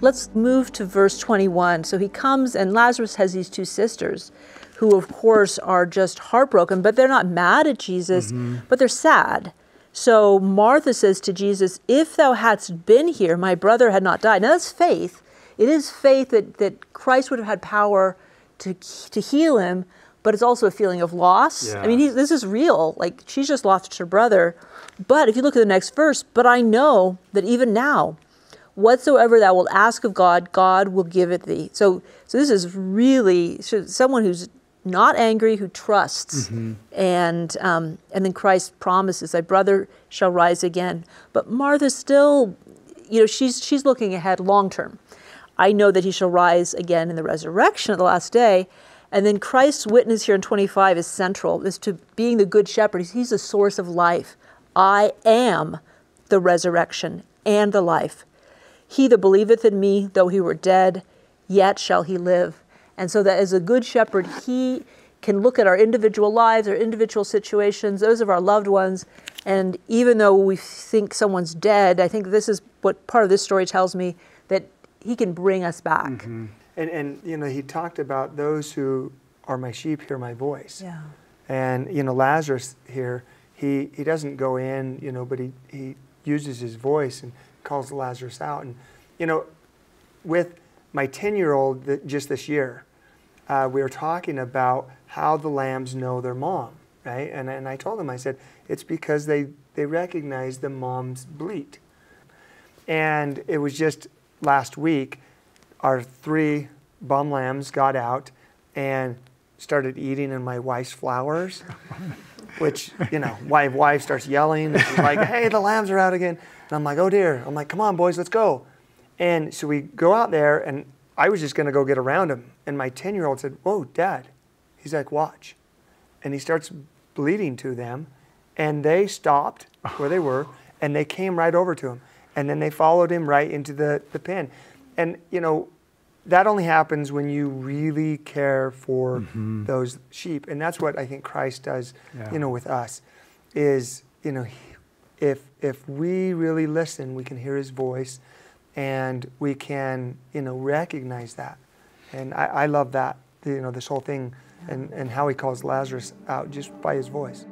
Let's move to verse 21. So he comes, and Lazarus has these two sisters who, of course, are just heartbroken, but they're not mad at Jesus, mm-hmm. but they're sad. So Martha says to Jesus, If thou hadst been here, my brother had not died. Now that's faith. It is faith that, that Christ would have had power to, to heal him, but it's also a feeling of loss. I mean, Yeah. he, this is real. Like, she's just lost her brother. But if you look at the next verse, but I know that even now, whatsoever thou wilt ask of God, God will give it thee. So, so this is really so someone who's not angry, who trusts, and um, and then Christ promises, "Thy brother shall rise again." But Martha still, you know, she's she's looking ahead long term. I know that he shall rise again in the resurrection at the last day. And then Christ's witness here in 25 is central, is to being the good shepherd. He's the source of life. I am the resurrection and the life. He that believeth in me, though he were dead, yet shall he live. And so that as a good shepherd, he can look at our individual lives, our individual situations, those of our loved ones, and even though we think someone's dead, I think this is what part of this story tells me that he can bring us back. Mm-hmm. And, and you know, he talked about those who are my sheep hear my voice. Yeah. And you know, Lazarus here, he, he doesn't go in, you know, but he, he uses his voice and calls Lazarus out. And you know, with my 10 year old just this year, uh, we were talking about how the lambs know their mom, right? And, and I told him, I said, it's because they, they recognize the mom's bleat. And it was just last week, our three bum lambs got out and started eating in my wife's flowers, which, you know, my wife starts yelling, like, hey, the lambs are out again. And I'm like, oh dear. I'm like, come on, boys, let's go. And so we go out there, and I was just going to go get around him. And my 10 year old said, whoa, dad. He's like, watch. And he starts bleeding to them, and they stopped where they were, and they came right over to him. And then they followed him right into the, the pen. And, you know, that only happens when you really care for mm-hmm. those sheep. And that's what I think Christ does, Yeah. you know, with us is, you know, if, if we really listen, we can hear his voice and we can, you know, recognize that. And I, I love that, you know, this whole thing and, and how he calls Lazarus out just by his voice.